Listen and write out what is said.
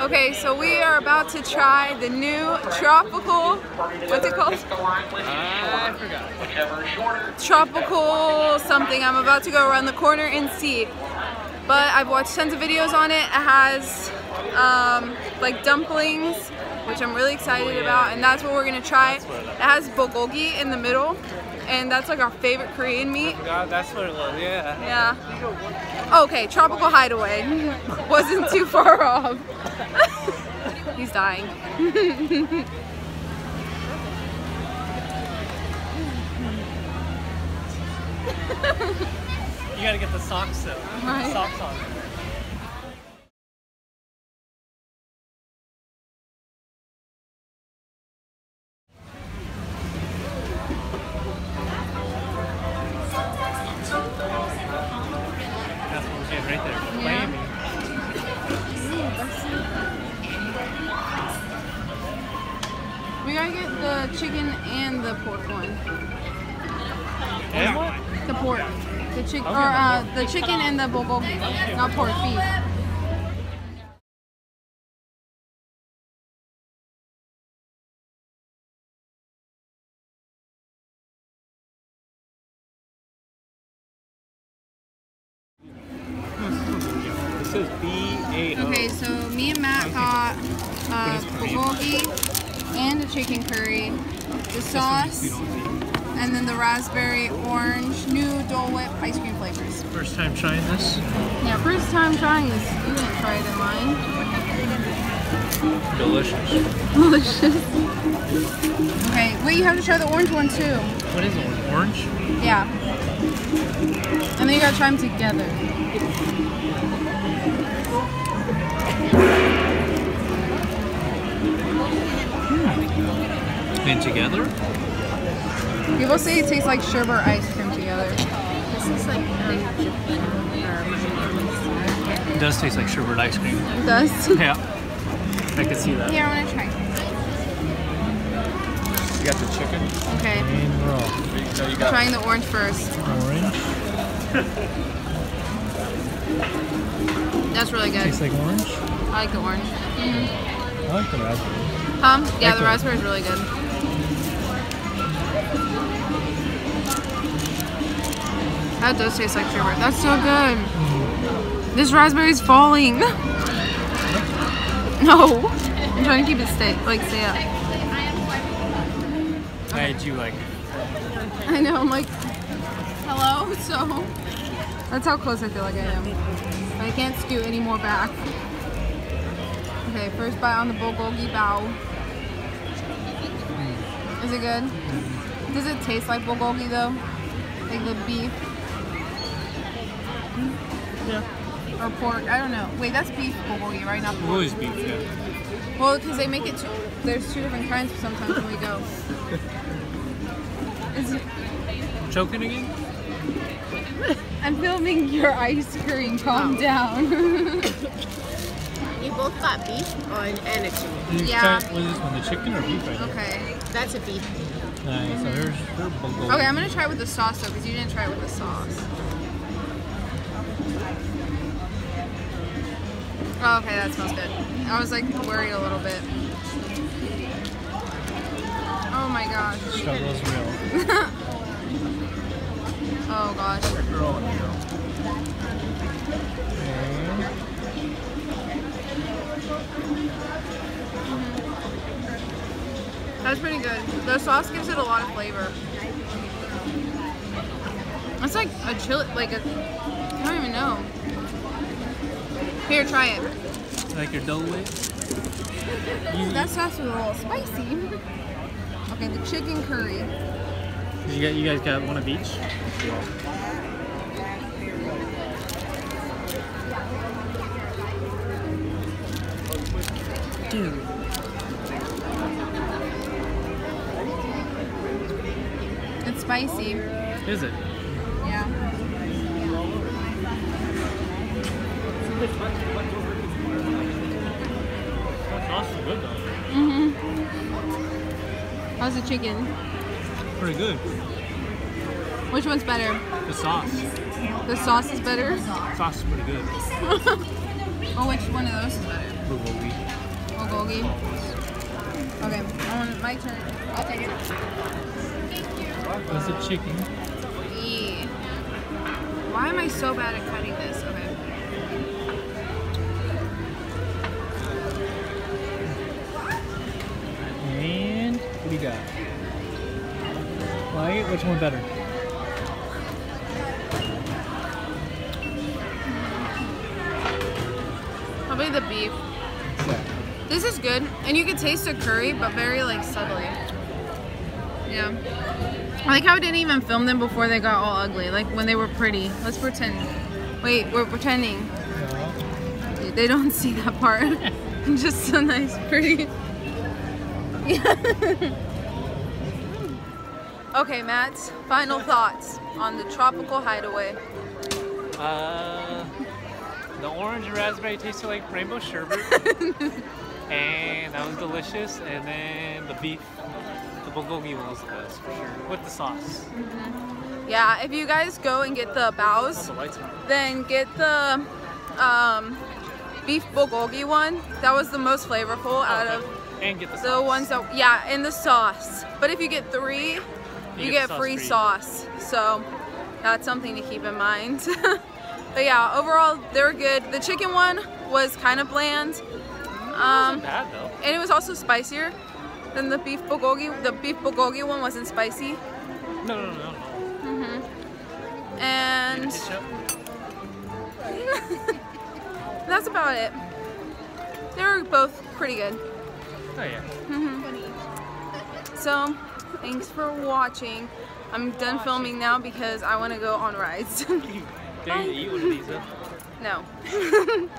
Okay, so we are about to try the new tropical, what's it called? I forgot. Tropical something. I'm about to go around the corner and see. But I've watched tons of videos on it. It has um, like dumplings, which I'm really excited about, and that's what we're gonna try. It has bulgogi in the middle, and that's like our favorite Korean meat. God, that's what it was. Yeah. Yeah. Oh, okay, Tropical Hideaway. Wasn't too far off. He's dying. You gotta get the socks though. Right. Socks on. Chicken and the pork one. And what? The pork. The chicken, or uh, the chicken and the bulgogi, not pork beef. This says B A O. Okay, so me and Matt got uh, bulgogi and a chicken curry, the sauce, and then the raspberry orange new Dole Whip ice cream flavors. First time trying this. Yeah, first time trying this. You didn't try it in mine. Delicious. Delicious. Okay, wait, you have to try the orange one too. What is it? Orange? Yeah. And then you gotta try them together. Together? People say it tastes like sherbet ice cream together. This is like um, It does taste like sherbet ice cream. It does. Yeah. I can see that. Here, I wanna try. You got the chicken Okay, And raw. So you got trying the orange first. Orange. That's really good. Tastes like orange. I like the orange. I like the raspberry. Um, yeah, Like the the- raspberry is really good. That does taste like sherbet. That's so good. This raspberry's falling. no, I'm trying to keep it stay like stay up. How did you like it? I know. I'm like, hello. So that's how close I feel like I am. I can't scoot any more back. Okay, first bite on the bulgogi bao. Mm. Is it good? Does it taste like bulgogi though? Like the beef Yeah. or pork? I don't know. Wait, that's beef bulgogi, right? Not pork. Always beef, yeah. Well, because they make it. Two, there's two different kinds sometimes when we go. Is it, Choking again? I'm filming your ice cream. Calm oh. down. you both got beef on and a chicken. Yeah. try- What is this one? The chicken or beef right here? okay. That's a beef. Nice. So here's her bulgogi. Okay, I'm gonna try it with the sauce though, because you didn't try it with the sauce. Oh, okay, that smells good. I was like worried a little bit. Oh my gosh. Struggle is real. Oh gosh. Okay. Mm-hmm. That's pretty good. The sauce gives it a lot of flavor. It's like a chili, like a, I don't even know. Here, try it. Like your Dole Whip? That sauce was a little spicy. Okay, the chicken curry. You, got, you guys got one of each? Dude. It's spicy. Is it? Yeah. Good though. Mhm. How's the chicken? Pretty good. Which one's better? The sauce. The sauce is better. The Sauce is pretty good. oh, which one of those is better? Bulgogi. Bulgogi. Okay, on my turn. I'll take it. What's the chicken? Yeah. Why am I so bad at cutting this? Okay. Which one better? Probably the beef. This is good, and you can taste the curry, but very like subtly. Yeah. I like how I didn't even film them before they got all ugly. Like when they were pretty. Let's pretend. Wait, we're pretending. No. They don't see that part. Just so nice, pretty. okay, Matt. Final thoughts on the tropical hideaway. Uh, the orange and raspberry tasted like rainbow sherbet, and that was delicious. And then the beef, the bulgogi one was the best for sure, with the sauce. Yeah, if you guys go and get the Oh, bows, the lights are on. then get the um, beef bulgogi one. That was the most flavorful out of and get the the ones that, yeah, and the sauce. But if you get three, you, get get, free free. sauce. So that's something to keep in mind. but yeah, overall, they were good. The chicken one was kind of bland. Um, bad though. and it was also spicier than the beef bulgogi. The beef bulgogi one wasn't spicy. No, no, no, no. no. And that's about it. They were both pretty good. Oh yeah. Mhm. So, thanks for watching. I'm done filming now because I want to go on rides. Dare you eat one of these? No.